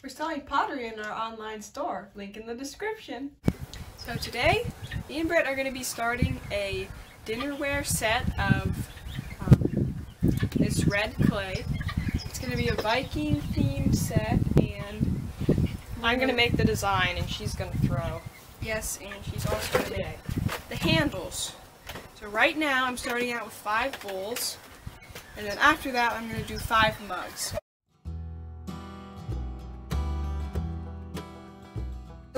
We're selling pottery in our online store. Link in the description. So today, me and Brit are going to be starting a dinnerware set of um, this red clay. It's going to be a Viking themed set and I'm going to make the design and she's going to throw. Yes, and she's also going to make the handles. So right now I'm starting out with five bowls and then after that I'm going to do five mugs.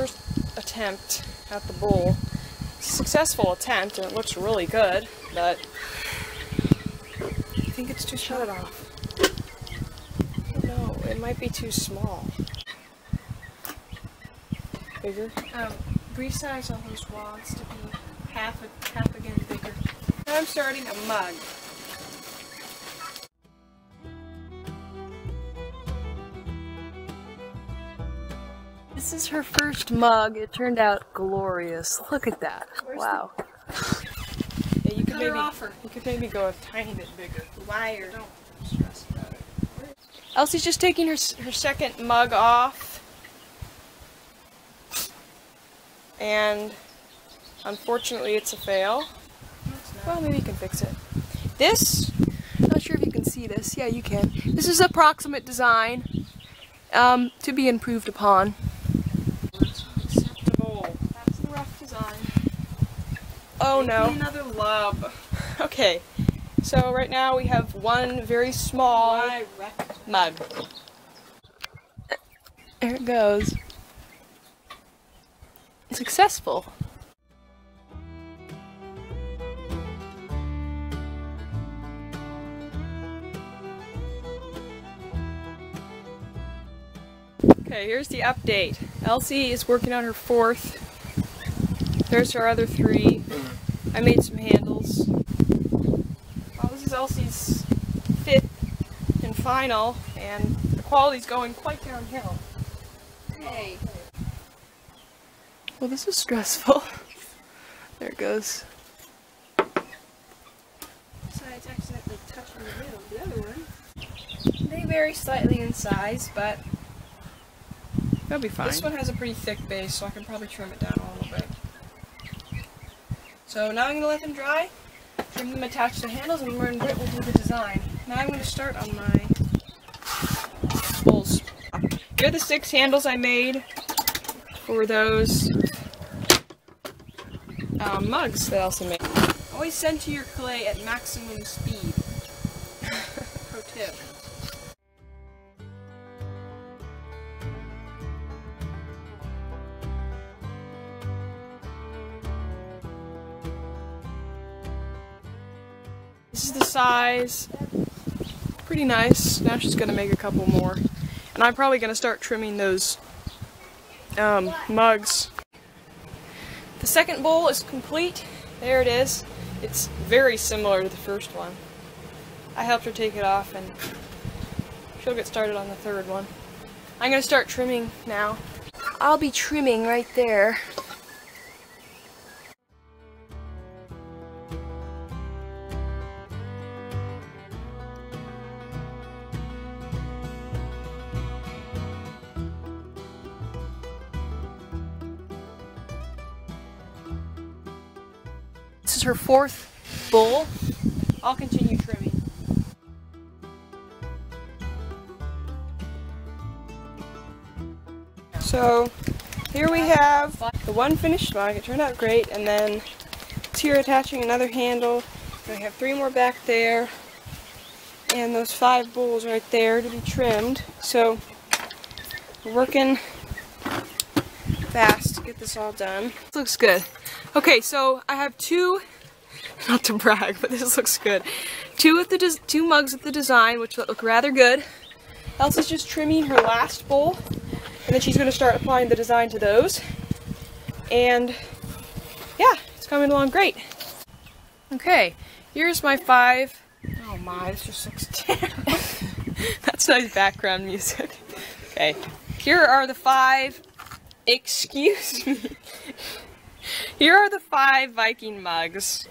First attempt at the bowl. Successful attempt and it looks really good, but I think it's too shut it off. No, it might be too small. Bigger? Um, resize all those wads to be half a, half again bigger. I'm starting a mug. This is her first mug. It turned out glorious. Look at that. Where's wow. Yeah, you could maybe offer. you could maybe go a tiny bit bigger. Wire. Don't stress about it. Elsie's just taking her her second mug off, and unfortunately, it's a fail. well, maybe you can fix it. This, not sure if you can see this. Yeah, you can. This is approximate design um, to be improved upon. Oh no. Another lub. Okay. So right now we have one very small mug. There it goes. Successful. Okay, here's the update. Elsie is working on her fourth there's our other three. I made some handles. Well, this is Elsie's fifth and final, and the quality's going quite downhill. Hey. Well, this is stressful. there it goes. Besides accidentally touching the middle of the other one. They vary slightly in size, but that'll be fine. This one has a pretty thick base, so I can probably trim it down a little bit. So now I'm going to let them dry, trim them attached to handles, and Brit will do the design. Now I'm going to start on my bowls. Here are the six handles I made for those um, mugs that I also made. Always send to your clay at maximum speed. Pro tip. This is the size. Pretty nice. Now she's going to make a couple more. And I'm probably going to start trimming those um, mugs. The second bowl is complete. There it is. It's very similar to the first one. I helped her take it off and she'll get started on the third one. I'm going to start trimming now. I'll be trimming right there. This is her fourth bowl. I'll continue trimming. So here we have the one finished mug. It turned out great. And then it's here attaching another handle. And I have three more back there. And those five bowls right there to be trimmed. So we're working fast get this all done. This looks good. Okay, so I have two, not to brag, but this looks good. Two of the two mugs with the design, which look rather good. Elsie's just trimming her last bowl, and then she's going to start applying the design to those. And yeah, it's coming along great. Okay, here's my five. Oh my, this just looks terrible. That's nice background music. Okay, here are the five. Excuse me. Here are the five Viking mugs.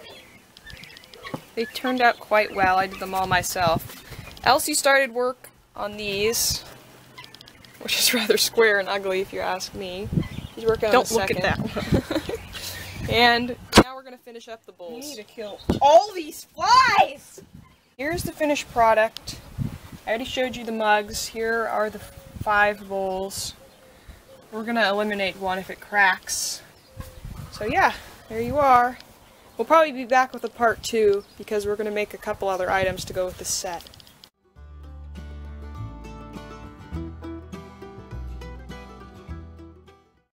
They turned out quite well. I did them all myself. Elsie started work on these which is rather square and ugly if you ask me. He's working on Don't look second. at that one. and now we're gonna finish up the bowls. We bowls. need to kill all these flies! Here's the finished product. I already showed you the mugs. Here are the five bowls. We're gonna eliminate one if it cracks. So yeah, there you are. We'll probably be back with a part two because we're gonna make a couple other items to go with the set.